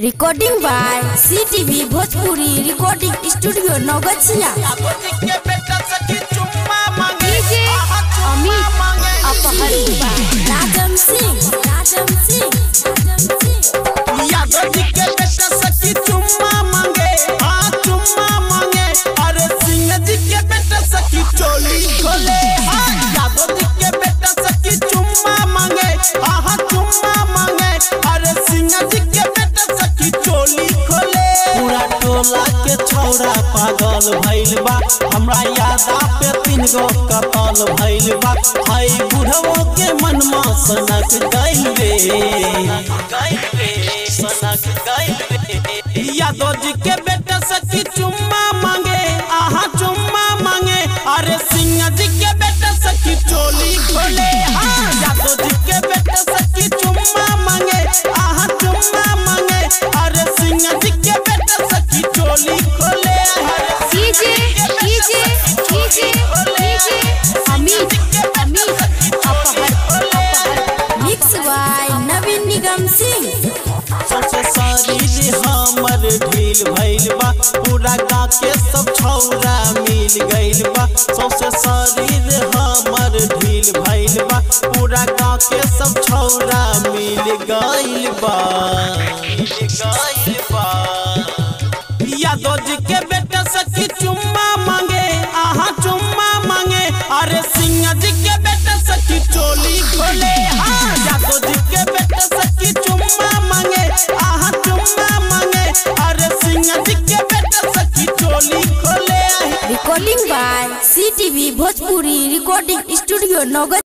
Recording by CTV Bhojpuri recording studio Naugachhia के बेटा सखी चुम्मा मांगे डीजे आहा चुम्मा अमित मांगे अपहर राजम सिंह टोला के छौरा पागल भइल बा। हमरा यादा पे तीन गो कतल भइल बा। हई बुढ़वा के मनमा सनक गइल रे सनक गइल रे यादव जी हमर ढील भैल बा। पूरा गाँव के सब छौरा मिल गैल बा। सौसे शरीर हमर ढील भैल बा। पूरा गाँव के सब छौरा मिल गइल बा। मिल गइल बा। यादव जी के recording by CTV Bhojpuri recording studio Naugachhia